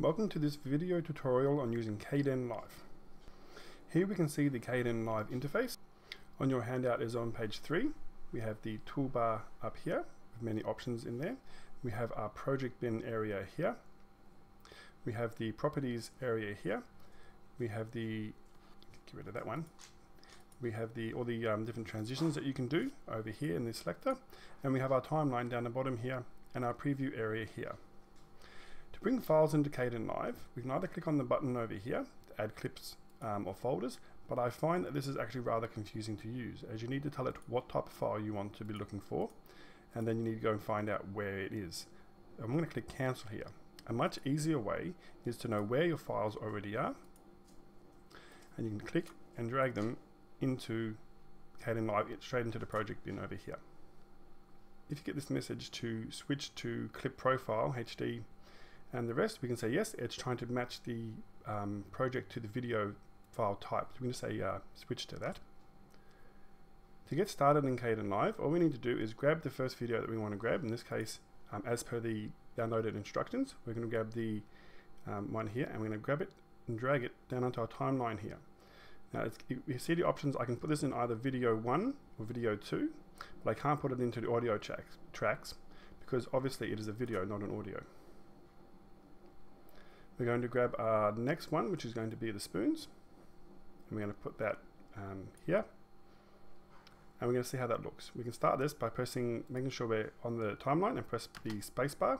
Welcome to this video tutorial on using Kdenlive. Here we can see the Kdenlive interface. On your handout is on page 3. We have the toolbar up here with many options in there. We have our project bin area here. We have the properties area here. We have the, get rid of that one. We have the all the um, different transitions that you can do over here in this selector. And we have our timeline down the bottom here and our preview area here. Bring files into Kdenlive, we can either click on the button over here to add clips um, or folders, but I find that this is actually rather confusing to use as you need to tell it what type of file you want to be looking for and then you need to go and find out where it is. I'm going to click cancel here. A much easier way is to know where your files already are and you can click and drag them into Kdenlive, straight into the project bin over here. If you get this message to switch to clip profile HD and the rest we can say yes it's trying to match the um, project to the video file type. So we can just say uh, switch to that. To get started in Kdenlive all we need to do is grab the first video that we want to grab. In this case um, as per the downloaded instructions we're going to grab the um, one here and we're going to grab it and drag it down onto our timeline here. Now you see the options. I can put this in either video 1 or video 2 but I can't put it into the audio tracks because obviously it is a video not an audio we're going to grab our next one, which is going to be the spoons. And we're going to put that um, here. And we're going to see how that looks. We can start this by pressing, making sure we're on the timeline and press the spacebar.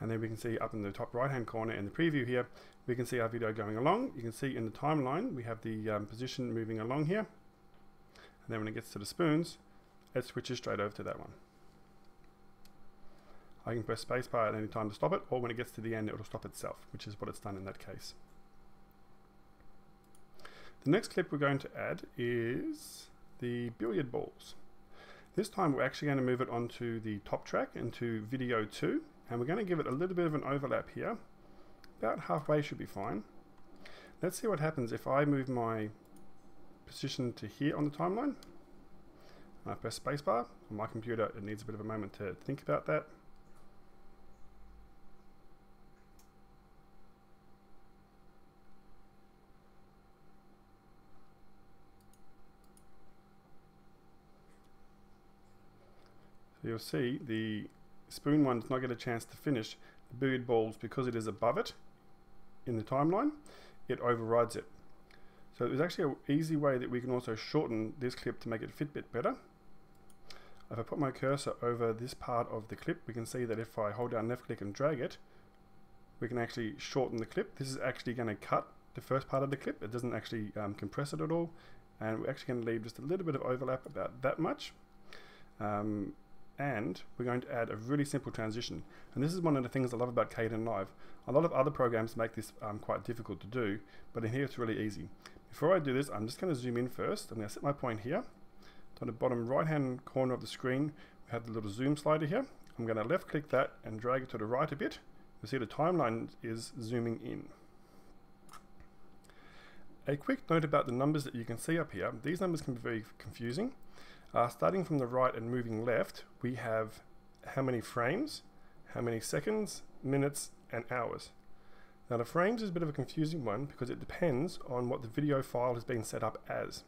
And then we can see up in the top right hand corner in the preview here, we can see our video going along. You can see in the timeline, we have the um, position moving along here. And then when it gets to the spoons, it switches straight over to that one. I can press spacebar at any time to stop it, or when it gets to the end, it will stop itself, which is what it's done in that case. The next clip we're going to add is the billiard balls. This time we're actually going to move it onto the top track into video 2, and we're going to give it a little bit of an overlap here. About halfway should be fine. Let's see what happens if I move my position to here on the timeline. I press spacebar. On my computer, it needs a bit of a moment to think about that. So you'll see the spoon one does not get a chance to finish the billiard balls because it is above it in the timeline. It overrides it. So there's actually an easy way that we can also shorten this clip to make it fit a bit better. If I put my cursor over this part of the clip, we can see that if I hold down left click and drag it, we can actually shorten the clip. This is actually going to cut the first part of the clip. It doesn't actually um, compress it at all. And we're actually going to leave just a little bit of overlap about that much. Um, and we're going to add a really simple transition. And this is one of the things I love about Kdenlive. A lot of other programs make this um, quite difficult to do, but in here it's really easy. Before I do this, I'm just going to zoom in first. I'm going to set my point here. On the bottom right hand corner of the screen, we have the little zoom slider here. I'm going to left click that and drag it to the right a bit. You see the timeline is zooming in. A quick note about the numbers that you can see up here. These numbers can be very confusing. Uh, starting from the right and moving left, we have how many frames, how many seconds, minutes, and hours. Now the frames is a bit of a confusing one because it depends on what the video file has been set up as.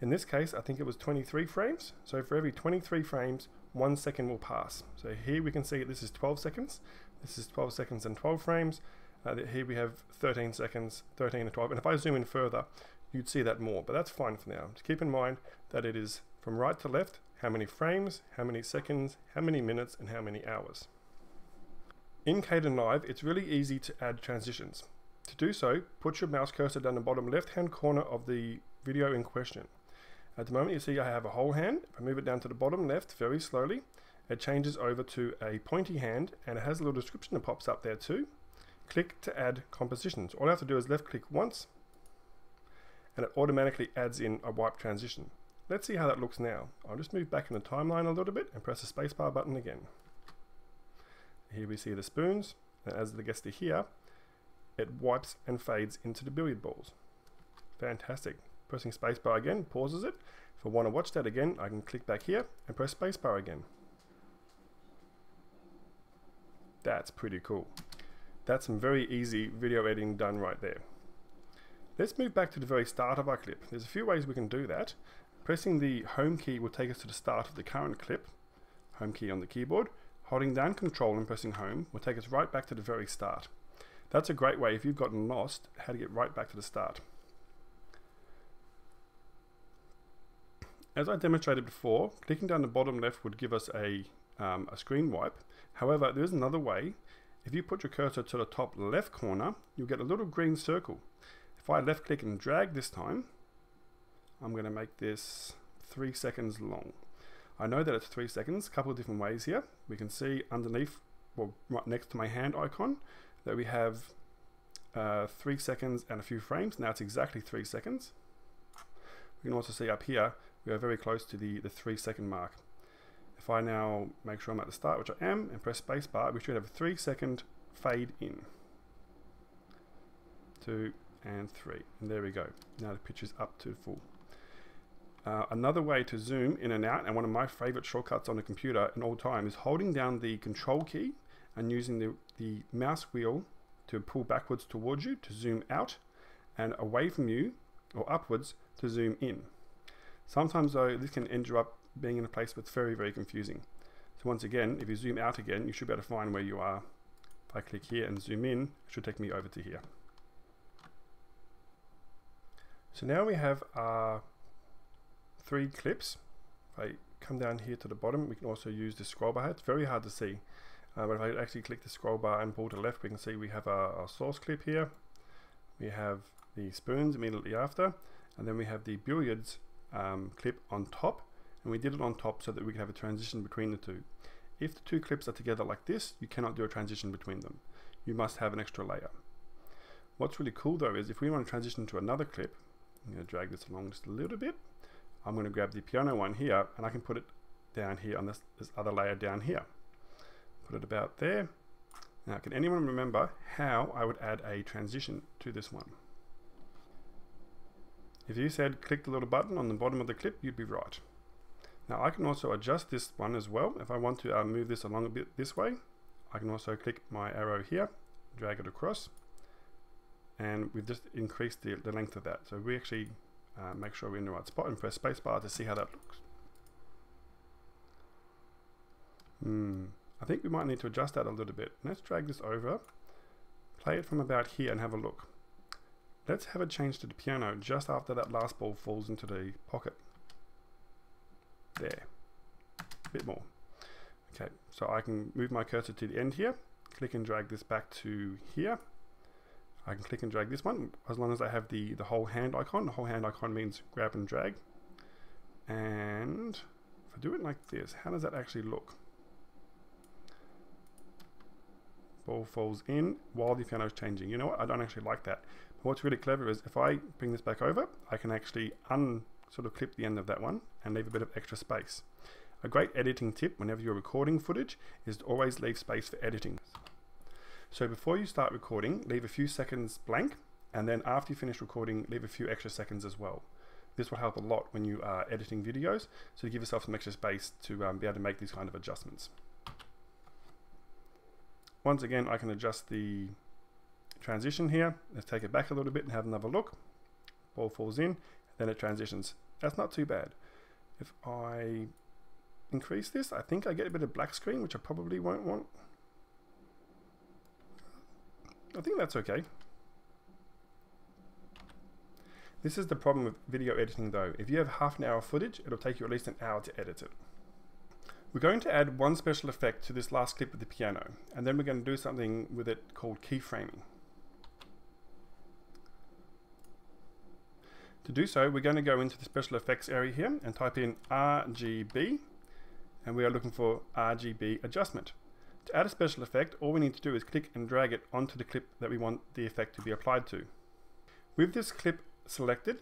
In this case, I think it was 23 frames. So for every 23 frames, one second will pass. So here we can see this is 12 seconds. This is 12 seconds and 12 frames. Uh, here we have 13 seconds, 13 and 12. And if I zoom in further, you'd see that more, but that's fine for now. Just keep in mind that it is from right to left, how many frames, how many seconds, how many minutes, and how many hours. In Kdenlive, it's really easy to add transitions. To do so, put your mouse cursor down the bottom left-hand corner of the video in question. At the moment, you see I have a whole hand. If I move it down to the bottom left very slowly, it changes over to a pointy hand, and it has a little description that pops up there too. Click to add compositions. All I have to do is left click once, and it automatically adds in a wipe transition. Let's see how that looks now. I'll just move back in the timeline a little bit and press the spacebar button again. Here we see the spoons, and as the gets to here, it wipes and fades into the billiard balls. Fantastic. Pressing spacebar again pauses it. If I want to watch that again, I can click back here and press spacebar again. That's pretty cool. That's some very easy video editing done right there. Let's move back to the very start of our clip. There's a few ways we can do that. Pressing the home key will take us to the start of the current clip. Home key on the keyboard. Holding down control and pressing home will take us right back to the very start. That's a great way if you've gotten lost how to get right back to the start. As I demonstrated before, clicking down the bottom left would give us a, um, a screen wipe. However, there is another way. If you put your cursor to the top left corner, you'll get a little green circle. If I left click and drag this time, I'm going to make this three seconds long. I know that it's three seconds, a couple of different ways here. We can see underneath, well, right next to my hand icon, that we have uh, three seconds and a few frames. Now it's exactly three seconds. We can also see up here, we are very close to the, the three second mark. If I now make sure I'm at the start, which I am, and press spacebar, we should have a three second fade in. Two and three. And there we go. Now the picture's up to full. Uh, another way to zoom in and out, and one of my favorite shortcuts on the computer in all time, is holding down the control key and using the, the mouse wheel to pull backwards towards you to zoom out and away from you or upwards to zoom in. Sometimes though this can end up being in a place that's very very confusing. So once again if you zoom out again you should be able to find where you are. If I click here and zoom in it should take me over to here. So now we have our three clips. If I come down here to the bottom we can also use the scroll bar. It's very hard to see uh, but if I actually click the scroll bar and pull to the left, we can see we have our, our source clip here. We have the spoons immediately after, and then we have the billiards um, clip on top. And we did it on top so that we can have a transition between the two. If the two clips are together like this, you cannot do a transition between them. You must have an extra layer. What's really cool though is if we want to transition to another clip, I'm going to drag this along just a little bit. I'm going to grab the piano one here and I can put it down here on this, this other layer down here. Put it about there. Now, can anyone remember how I would add a transition to this one? If you said click the little button on the bottom of the clip, you'd be right. Now I can also adjust this one as well. If I want to uh, move this along a bit this way, I can also click my arrow here, drag it across, and we've just increased the, the length of that. So we actually uh, make sure we're in the right spot and press spacebar to see how that looks. Hmm. I think we might need to adjust that a little bit. Let's drag this over, play it from about here and have a look. Let's have a change to the piano just after that last ball falls into the pocket. There. A bit more. Okay, so I can move my cursor to the end here, click and drag this back to here. I can click and drag this one as long as I have the, the whole hand icon. The whole hand icon means grab and drag. And if I do it like this, how does that actually look? ball falls in while the piano is changing. You know what? I don't actually like that. But what's really clever is if I bring this back over, I can actually un sort of clip the end of that one and leave a bit of extra space. A great editing tip whenever you're recording footage is to always leave space for editing. So before you start recording, leave a few seconds blank and then after you finish recording, leave a few extra seconds as well. This will help a lot when you are editing videos, so give yourself some extra space to um, be able to make these kind of adjustments. Once again, I can adjust the transition here. Let's take it back a little bit and have another look. Ball falls in, then it transitions. That's not too bad. If I increase this, I think I get a bit of black screen, which I probably won't want. I think that's okay. This is the problem with video editing though. If you have half an hour footage, it'll take you at least an hour to edit it. We're going to add one special effect to this last clip of the piano, and then we're going to do something with it called keyframing. To do so, we're going to go into the special effects area here and type in RGB, and we are looking for RGB adjustment. To add a special effect, all we need to do is click and drag it onto the clip that we want the effect to be applied to. With this clip selected,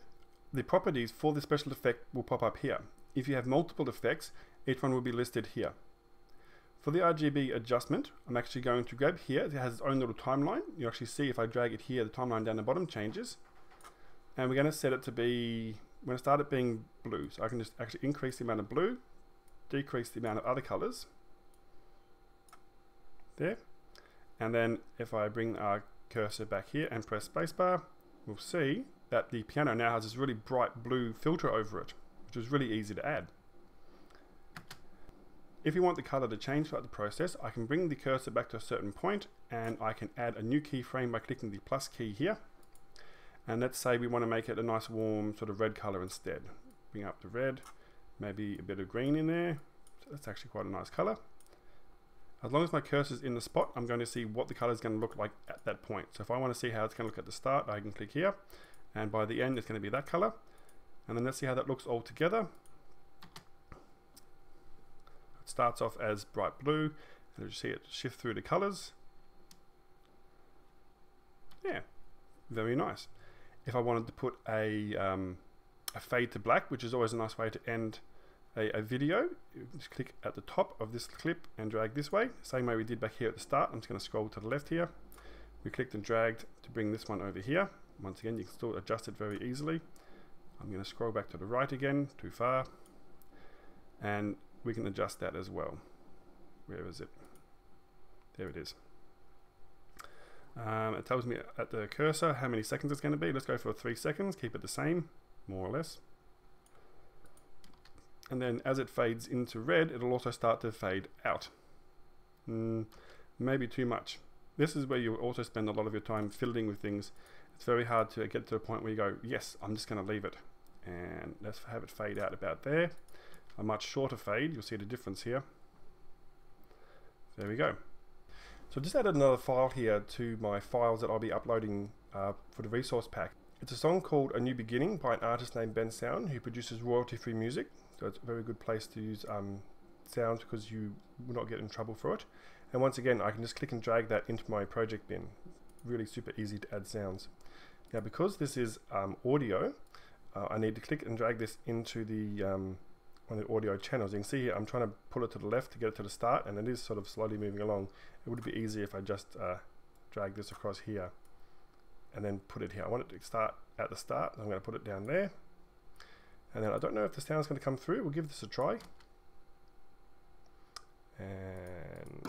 the properties for the special effect will pop up here. If you have multiple effects, each one will be listed here. For the RGB adjustment, I'm actually going to grab here. It has its own little timeline. You actually see if I drag it here, the timeline down the bottom changes. and we're going to set it to be, we're going to start it being blue. So I can just actually increase the amount of blue, decrease the amount of other colors. There. And then if I bring our cursor back here and press spacebar, we'll see that the piano now has this really bright blue filter over it, which is really easy to add. If you want the color to change throughout the process, I can bring the cursor back to a certain point and I can add a new keyframe by clicking the plus key here. And let's say we want to make it a nice warm sort of red color instead. Bring up the red, maybe a bit of green in there. So that's actually quite a nice color. As long as my cursor is in the spot, I'm going to see what the color is going to look like at that point. So if I want to see how it's going to look at the start, I can click here. And by the end, it's going to be that color. And then let's see how that looks all together. It starts off as bright blue, and you see it shift through the colors. Yeah, very nice. If I wanted to put a, um, a fade to black, which is always a nice way to end a, a video, just click at the top of this clip and drag this way, same way we did back here at the start. I'm just going to scroll to the left here. We clicked and dragged to bring this one over here. Once again, you can still adjust it very easily. I'm going to scroll back to the right again, too far. And we can adjust that as well. Where is it? There it is. Um, it tells me at the cursor how many seconds it's going to be. Let's go for three seconds, keep it the same, more or less. And then as it fades into red, it'll also start to fade out. Mm, maybe too much. This is where you also spend a lot of your time fiddling with things. It's very hard to get to a point where you go, yes, I'm just going to leave it. And let's have it fade out about there a much shorter fade. You'll see the difference here. There we go. So I just added another file here to my files that I'll be uploading uh, for the resource pack. It's a song called A New Beginning by an artist named Bensound who produces royalty-free music. So it's a very good place to use um, sounds because you will not get in trouble for it. And once again, I can just click and drag that into my project bin. Really super easy to add sounds. Now because this is um, audio, uh, I need to click and drag this into the um, on the audio channels. You can see here I'm trying to pull it to the left to get it to the start and it is sort of slowly moving along. It would be easier if I just uh, drag this across here and then put it here. I want it to start at the start. I'm going to put it down there. And then I don't know if the sound is going to come through. We'll give this a try. And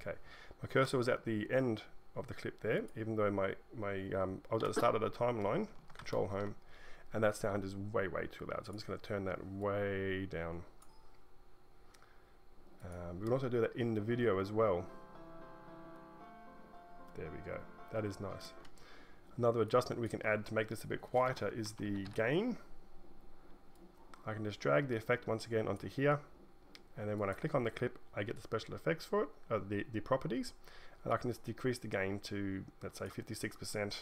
okay, my cursor was at the end of the clip there, even though my my um, I was at the start of the timeline. Control Home and that sound is way way too loud so I'm just going to turn that way down um, we can also do that in the video as well there we go that is nice another adjustment we can add to make this a bit quieter is the gain I can just drag the effect once again onto here and then when I click on the clip I get the special effects for it, uh, the, the properties and I can just decrease the gain to let's say 56%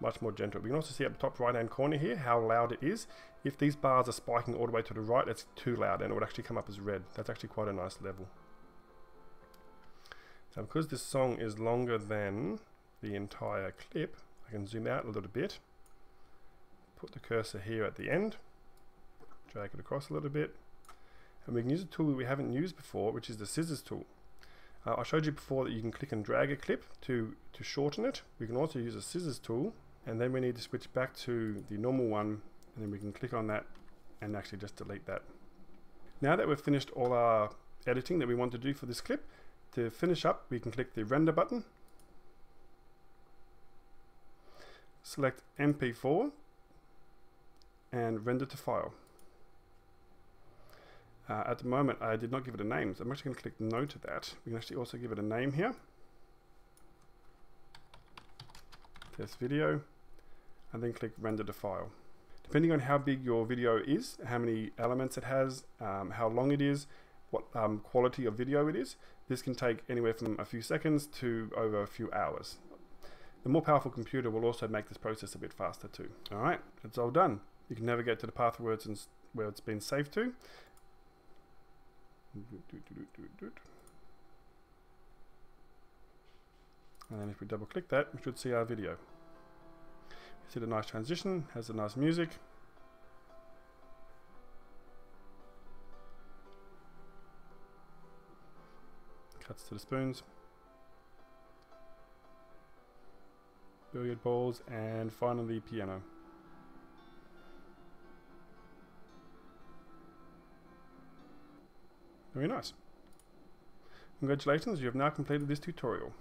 much more gentle. We can also see at the top right hand corner here how loud it is. If these bars are spiking all the way to the right, it's too loud and it would actually come up as red. That's actually quite a nice level. Now because this song is longer than the entire clip, I can zoom out a little bit, put the cursor here at the end, drag it across a little bit, and we can use a tool we haven't used before, which is the scissors tool. Uh, I showed you before that you can click and drag a clip to, to shorten it. We can also use a scissors tool and then we need to switch back to the normal one and then we can click on that and actually just delete that. Now that we've finished all our editing that we want to do for this clip, to finish up we can click the render button, select MP4 and render to file. Uh, at the moment I did not give it a name so I'm actually going to click no to that. We can actually also give it a name here. Test video and then click render to file. Depending on how big your video is, how many elements it has, um, how long it is, what um, quality of video it is, this can take anywhere from a few seconds to over a few hours. The more powerful computer will also make this process a bit faster too. Alright, it's all done. You can navigate to the path where it's, where it's been saved to. And then if we double click that, we should see our video. See the nice transition, has the nice music. Cuts to the spoons. billiard balls, and finally piano. Very nice. Congratulations, you have now completed this tutorial.